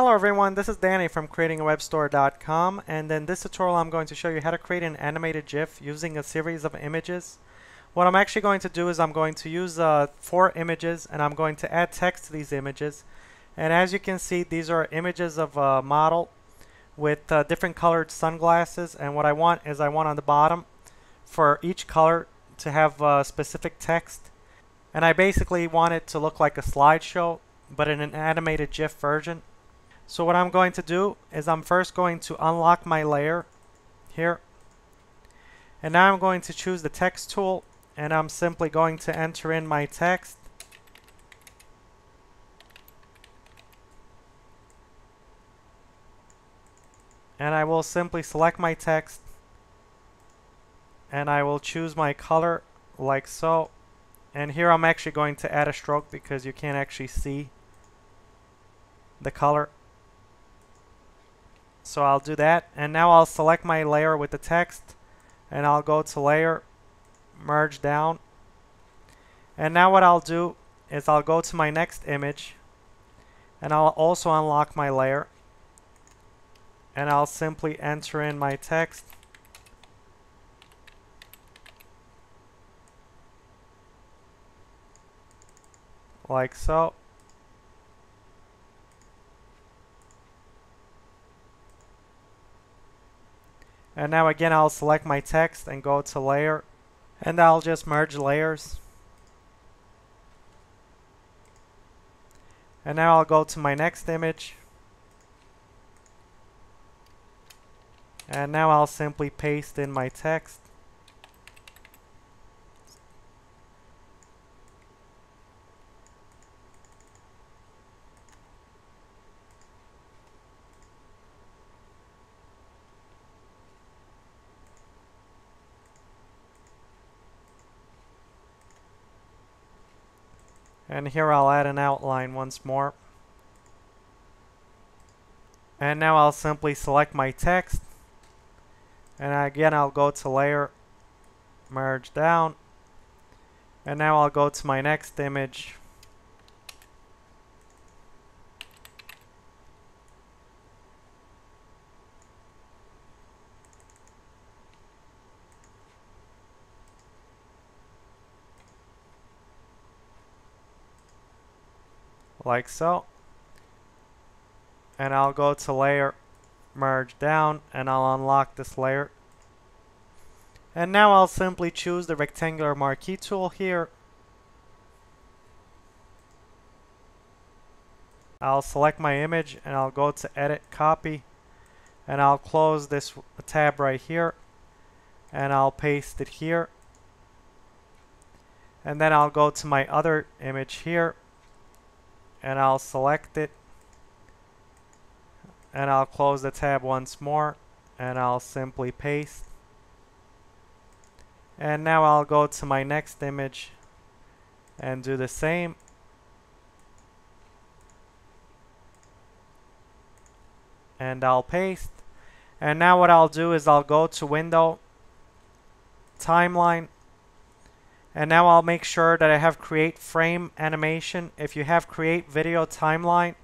Hello everyone, this is Danny from creatingawebstore.com and in this tutorial I'm going to show you how to create an animated GIF using a series of images. What I'm actually going to do is I'm going to use uh, four images and I'm going to add text to these images. And as you can see, these are images of a model with uh, different colored sunglasses and what I want is I want on the bottom for each color to have uh, specific text and I basically want it to look like a slideshow but in an animated GIF version. So what I'm going to do is I'm first going to unlock my layer here. And now I'm going to choose the text tool and I'm simply going to enter in my text. And I will simply select my text and I will choose my color like so. And here I'm actually going to add a stroke because you can't actually see the color. So I'll do that. And now I'll select my layer with the text. And I'll go to Layer, Merge Down. And now what I'll do is I'll go to my next image. And I'll also unlock my layer. And I'll simply enter in my text. Like so. And now again, I'll select my text and go to layer. And I'll just merge layers. And now I'll go to my next image. And now I'll simply paste in my text. And here I'll add an outline once more. And now I'll simply select my text. And again, I'll go to Layer, Merge Down. And now I'll go to my next image. Like so. And I'll go to layer, merge down, and I'll unlock this layer. And now I'll simply choose the rectangular marquee tool here. I'll select my image and I'll go to edit copy and I'll close this tab right here and I'll paste it here and then I'll go to my other image here and I'll select it. And I'll close the tab once more. And I'll simply paste. And now I'll go to my next image and do the same. And I'll paste. And now what I'll do is I'll go to window timeline and now I'll make sure that I have create frame animation. If you have create video timeline,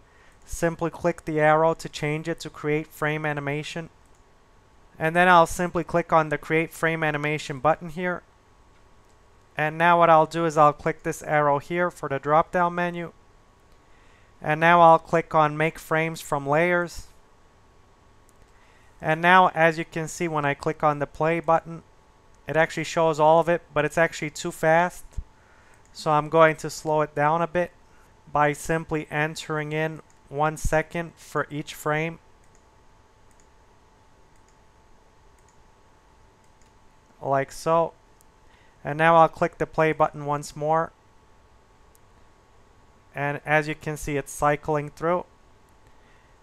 simply click the arrow to change it to create frame animation. And then I'll simply click on the create frame animation button here. And now what I'll do is I'll click this arrow here for the drop down menu. And now I'll click on make frames from layers. And now as you can see when I click on the play button, it actually shows all of it, but it's actually too fast. So I'm going to slow it down a bit by simply entering in one second for each frame. Like so. And now I'll click the play button once more. And as you can see, it's cycling through.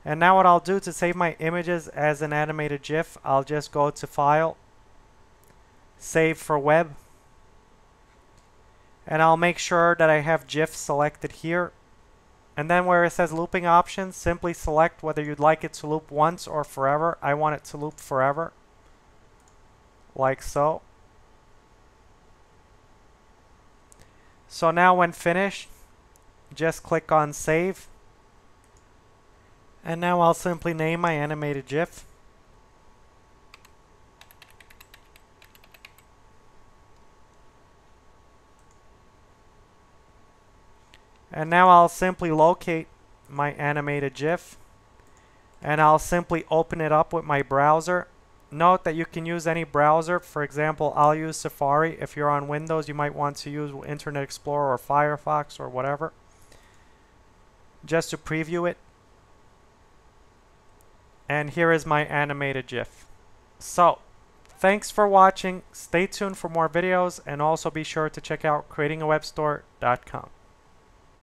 And now what I'll do to save my images as an animated GIF, I'll just go to File, save for web. And I'll make sure that I have GIF selected here. And then where it says looping options, simply select whether you'd like it to loop once or forever. I want it to loop forever. Like so. So now when finished, just click on save. And now I'll simply name my animated GIF. And now I'll simply locate my animated GIF and I'll simply open it up with my browser. Note that you can use any browser. For example, I'll use Safari. If you're on Windows, you might want to use Internet Explorer or Firefox or whatever. Just to preview it. And here is my animated GIF. So, thanks for watching. Stay tuned for more videos and also be sure to check out creatingawebstore.com.